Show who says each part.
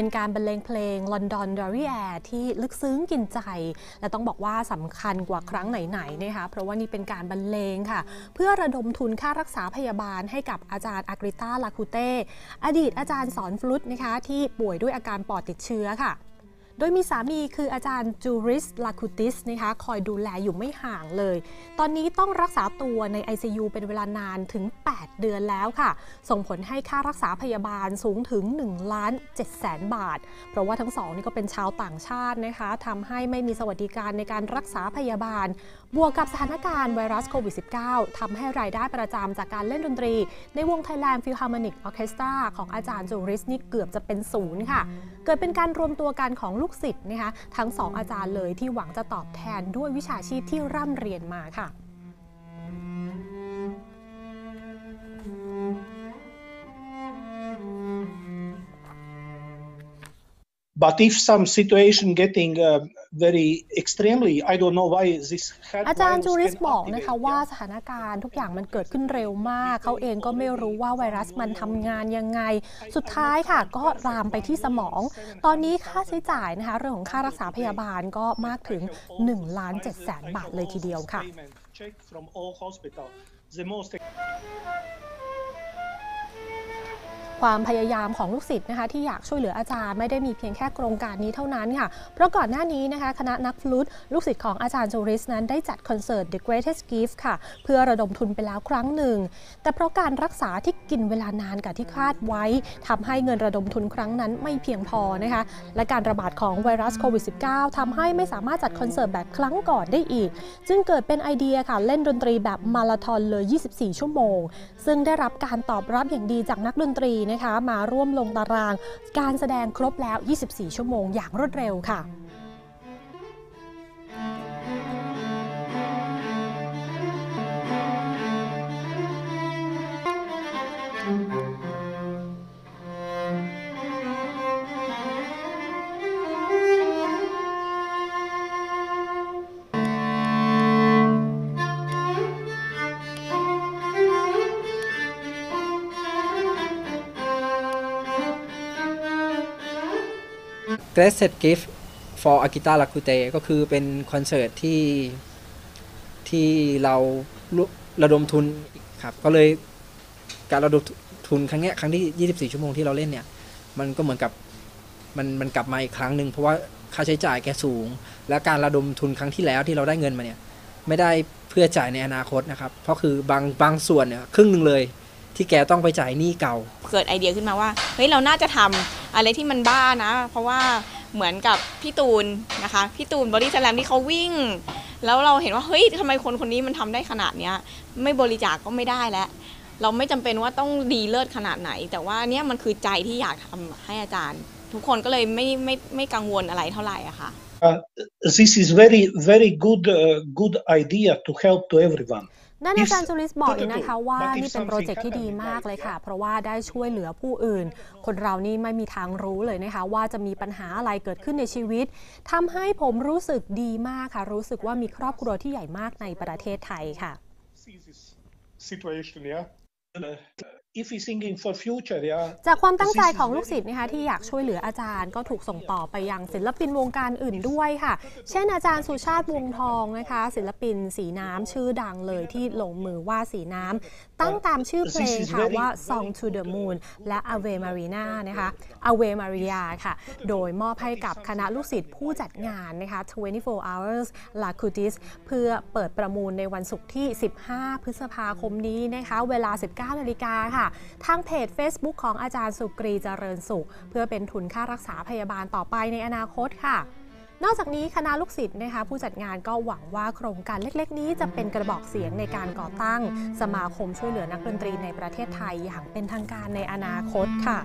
Speaker 1: เป็นการบรรเลงเพลง London d o r y Air ที่ลึกซึ้งกินใจ และต้องบอกว่าสำคัญกว่าครั้งไหนๆนะคะเพราะว่านี่เป็นการบรรเลงค่ะ เพื่อระดมทุนค่ารักษาพยาบาลให้กับอาจารย์อากริต้าลาคูเต้อดีตอาจารย์สอนฟลุตนะคะที่ป่วยด้วยอาการปอดติดเชื้อค่ะ โดยมีสามีคืออาจารย์จูริสลาคูติสนะคะคอยดูแลอยู่ไม่ห่างเลย ตอนนี้ต้องรักษาตัวใน ICU เป็นเวลานานถึง 8 เดือนแล้วค่ะ ส่งผลให้ค่ารักษาพยาบาลสูงถึง1ล้าน7แสนบาท เพราะว่าทั้งสองนี่ก็เป็นชาวต่างชาตินะคะทำให้ไม่มีสวัสดิการในการรักษาพยาบาล บวกกับสถานการณ์ไวรัสโควิด -19 ทำให้รายได้ประจำจากการเล่นดนตรี ในวง Thailand Philharmonic Orchestra ของอาจารย์จูริสนี่เกือบจะเป็นศูนย์ค่ะ เกิดเป็นการรวมตัวกันของลูกศิษย์นะคะทั้งสองอาจารย์เลยที่หวังจะตอบแทนด้วยวิชาชีพที่ร่ำเรียนมาค่ะ
Speaker 2: But if some situation getting uh, very extremely, I don't know why this
Speaker 1: อาจารย์
Speaker 2: virus
Speaker 1: จูริส
Speaker 2: can
Speaker 1: บอกนะคะ
Speaker 2: activate,
Speaker 1: ว่า
Speaker 2: yeah.
Speaker 1: สถานการณ์ทุกอย่างมันเกิดขึ้นเร็วมาก เขาเองก็ไม่รู้ว่าไวรัสมันทำงานยังไง สุดท้ายค่ะ ก็รามไปที่สมอง ตอนนี้ค่าใช้จ่ายนะคะเรื่องของค่ารักษาพยาบาลก็มากถึง1ล้าน7แสนบาทเลยทีเดียวค่ะ ความพยายามของลูกศิษย์นะคะที่อยากช่วยเหลืออาจารย์ไม่ได้มีเพียงแค่โครงการนี้เท่านั้นค่ะ เพราะก่อนหน้านี้นะคะคณะนักฟลุตลูกศิษย์ของอาจารย์จูริสนั้นได้จัดคอนเสิร์ต The Greatest Gift ค่ะ เพื่อระดมทุนไปแล้วครั้งหนึ่ง แต่เพราะการรักษาที่กินเวลานานกว่าที่คาดไว้ทำให้เงินระดมทุนครั้งนั้นไม่เพียงพอนะคะและการระบาดของไวรัสโควิด -19 ทำให้ไม่สามารถจัดคอนเสิร์ตแบบครั้งก่อนได้อีก จึงเกิดเป็นไอเดียค่ะเล่นดนตรีแบบมาราธอนเลย 24 ชั่วโมง ซึ่งได้รับการตอบรับอย่างดีจากนักดนตรีนะคะ มาร่วมลงตาราง การแสดงครบแล้ว 24 ชั่วโมงอย่างรวดเร็วค่ะ
Speaker 3: g r a c e Gift for Akita Lakute ก็คือเป็นคอนเสิร์ตที่ที่เราระดมทุนครับ ก็เลยการระดมทุนครั้งนี้ครั้งที่ 24 ชั่วโมงที่เราเล่นเนี่ย มันก็เหมือนกับมันมันกลับมาอีกครั้งหนึ่งเพราะว่าค่าใช้จ่ายแกสูง และการระดมทุนครั้งที่แล้วที่เราได้เงินมาเนี่ย ไม่ได้เพื่อจ่ายในอนาคตนะครับ เพราะคือบางบางส่วนเนี่ยครึ่งหนึ่งเลย ที่แกต้องไปจ่ายหนี้เก่า
Speaker 4: เกิดไอเดียขึ้นมาว่าเฮ้ยเราน่าจะทำอะไรที่มันบ้านะ เพราะว่าเหมือนกับพี่ตูนนะคะพี่ตูนบอดี้สแลมที่เขาวิ่ง แล้วเราเห็นว่าเฮ้ยทำไมคนคนนี้มันทำได้ขนาดเนี้ยไม่บริจาคก็ไม่ได้แล้ว เราไม่จำเป็นว่าต้องดีเลิศขนาดไหน แต่ว่าเนี้ยมันคือใจที่อยากทำให้อาจารย์ ทุกคนก็เลยไม่ไม่ไม่กังวลอะไรเท่าไหร่อะค่ะ
Speaker 2: uh, this is very very good uh, good idea to help to everyone.
Speaker 1: ด้านอาจารย์
Speaker 2: If-
Speaker 1: จูริสบอกอีก
Speaker 2: But
Speaker 1: นะคะ
Speaker 2: if
Speaker 1: ว่านี่เป็น
Speaker 2: something
Speaker 1: โปรเจกต์ที่ดี
Speaker 2: happen in
Speaker 1: มาก
Speaker 2: life,
Speaker 1: เลยค่ะ
Speaker 2: yeah.
Speaker 1: เพราะว่าได้ช่วยเหลือผู้อื่น คนเรานี่ไม่มีทางรู้เลยนะคะว่าจะมีปัญหาอะไรเกิดขึ้นในชีวิตทำให้ผมรู้สึกดีมากค่ะ รู้สึกว่ามีครอบครัวที่ใหญ่มากในประเทศไทยค่ะ
Speaker 2: see this situation, yeah. Uh, if we're thinking for future, yeah.
Speaker 1: จากความตั้งใจ
Speaker 2: this is
Speaker 1: ของลูก
Speaker 2: very
Speaker 1: ศิษย์นะคะที่อยากช่วยเหลืออาจารย์ก็ถูกส่งต่อไปยังศิลปินวงการอื่นด้วยค่ะ เช่นอาจารย์สุชาติวงทองนะคะ ศิลปินสีน้ำชื่อดังเลยที่ลงมือวาดสีน้ำตั้งตามชื่อเพลงค่ะว่า Song to the Moon และ Ave Marina นะคะ Ave Maria ค่ะ โดยมอบให้กับคณะลูกศิษย์ผู้จัดงานนะคะ 24 Hours Lacutis เพื่อเปิดประมูลในวันศุกร์ที่ 15 พฤษภาคมนี้นะคะ เวลา 19นาฬิกาค่ะ ทางเพจ Facebook ของอาจารย์สุกรีเจริญสุข เพื่อเป็นทุนค่ารักษาพยาบาลต่อไปในอนาคตค่ะนอกจากนี้คณะลูกศิษย์นะคะผู้จัดงานก็หวังว่าโครงการเล็กๆ นี้จะเป็นกระบอกเสียงในการก่อตั้ง สมาคมช่วยเหลือนักดนตรีในประเทศไทยอย่างเป็นทางการในอนาคตค่ะ